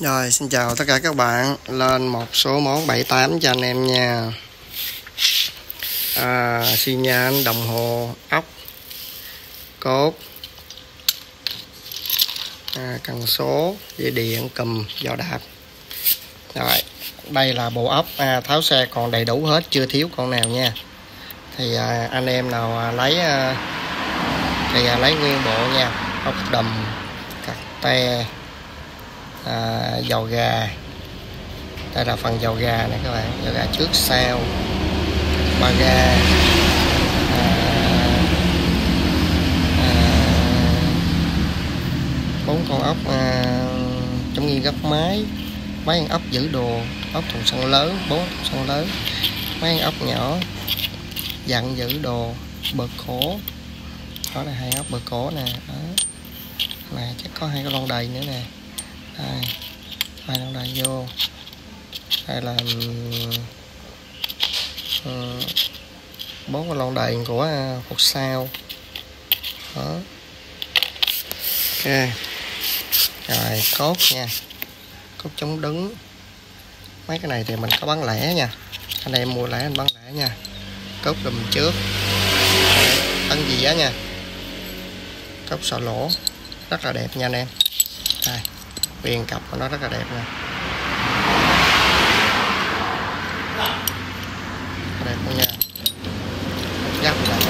Rồi xin chào tất cả các bạn. Lên một số món 78 cho anh em nha. À, xi nhan, đồng hồ, ốc Cốt. À, Cần số, dây điện, cùm, giò đạp. Rồi đây là bộ ốc. À, Tháo xe còn đầy đủ hết chưa thiếu con nào nha. Thì à, anh em nào à, lấy à, Thì à, lấy nguyên bộ nha. Ốc đầm, cặt te à, dầu gà. Đây là phần dầu gà này các bạn. Dầu gà trước sau. Ba ga à, à, bốn con ốc à, trong nghi gấp máy máy ăn ốc giữ đồ. Ốc thùng sân lớn bốn thùng sân lớn. Máy ăn ốc nhỏ dặn giữ đồ. Bờ cổ. Đó là hai ốc bờ cổ nè. Đó. Này chắc có hai cái lon đầy nữa nè đây. Hai lon đầy vô. Đây là ừ, ừ, bốn cái lon đèn của à, phục sao. Đó. Ok. Rồi, cốt nha. Cốt chống đứng. Mấy cái này thì mình có bán lẻ nha. Anh em mua lẻ, anh bán lẻ nha. Cốt đùm trước. Tấn dĩa nha. Cốc sọ lỗ. Rất là đẹp nha anh em. Đây viền cặp của nó rất là đẹp nè. Đẹp luôn nha. Gấp này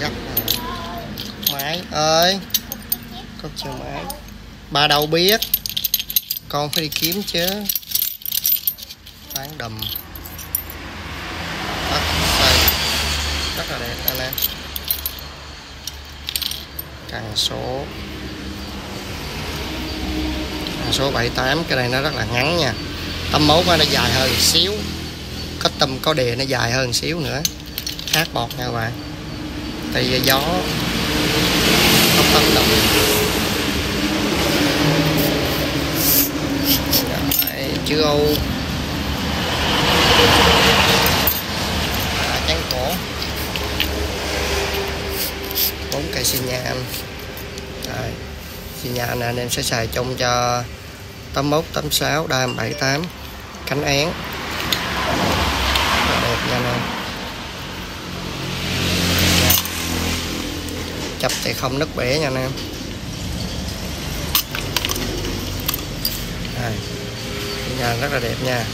gấp này máy ơi. Con chưa máy. Ba đâu biết. Con phải đi kiếm chứ. Bán đầm. Rất là đẹp anh em cần số. Cần số 78 cái này nó rất là ngắn nha. Tâm mốt nó dài hơn xíu. Có tâm có đề nó dài hơn xíu nữa. Khác bọt nha các bạn. Tại vì gió không tâm động chưa chữ à, chán cổ bốn cây xi nhan. Rồi xi nhan này anh em sẽ xài chung cho 81 86 đam 78 cánh én đẹp nha anh em. Dạ. Chập thì không nứt bể nha anh em. Đây nhà rất là đẹp nha.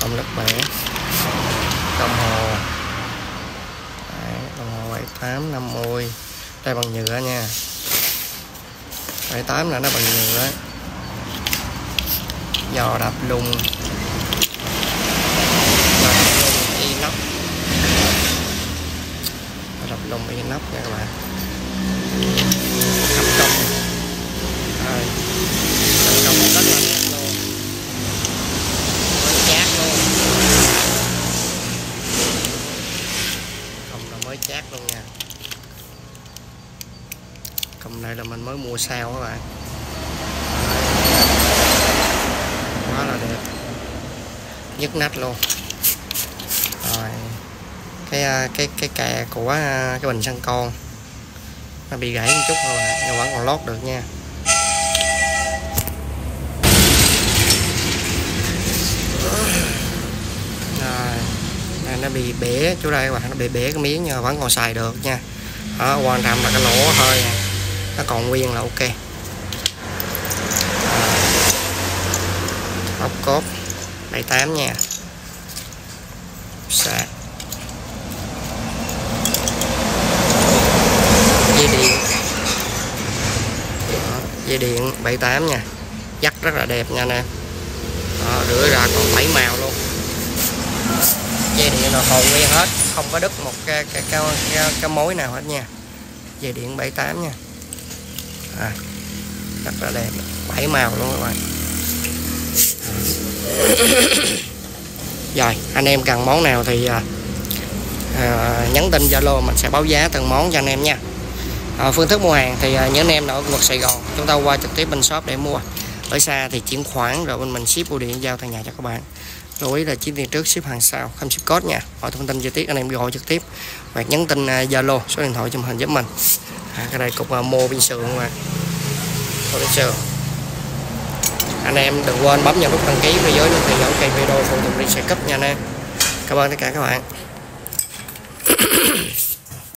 Không nứt bể. Đồng hồ. Đấy, đồng hồ 7850 đây, bằng nhựa nha. 78 là nó bằng nhựa. Đấy giò đập lùng đập inox đập lùng inox nha các bạn. Thành công rồi. Thành công rất là đẹp luôn. Mới chát luôn. Không là mới chát luôn nha cầm này là mình mới mua sao các bạn. Quá là đẹp. Nhức nách luôn. Rồi. Cái à, cái cái kè của à, cái bình xăng con. Nó bị gãy một chút thôi bạn. Nhưng vẫn còn lót được nha. Rồi. Nó bị bể chỗ đây các bạn. Nó bị bể cái miếng nhưng vẫn còn xài được nha. Đó, quan trọng là cái lỗ hơi nó còn nguyên là ok. Ốc cốt 78 nha. Sạc. Dây điện. Đó, dây điện 78 nha. Dắt rất là đẹp nha anh em Đó, rửa ra còn bảy màu luôn. Dây điện là còn nguyên hết. Không có đứt một cái cái, cái, cái, cái mối nào hết nha. Dây điện 78 nha à, rất là đẹp bảy màu luôn các bạn. Rồi anh em cần món nào thì à, à, nhắn tin zalo mình sẽ báo giá từng món cho anh em nha. À, phương thức mua hàng thì à, những anh em ở khu vực Sài Gòn chúng ta qua trực tiếp bên shop để mua. Ở xa thì chuyển khoản rồi bên mình ship bưu điện giao tận nhà cho các bạn. Lưu ý là chi tiền trước ship hàng sau không ship code nha. Mọi thông tin chi tiết anh em gọi trực tiếp hoặc nhắn tin à, zalo số điện thoại trong hình giúp mình à, cái này cục mô pin sườn mà. Mô pin anh em đừng quên bấm vào nút đăng ký và dưới nút theo dõi kênh video phụ tùng đi xe cấp nha anh em. Cảm ơn tất cả các bạn.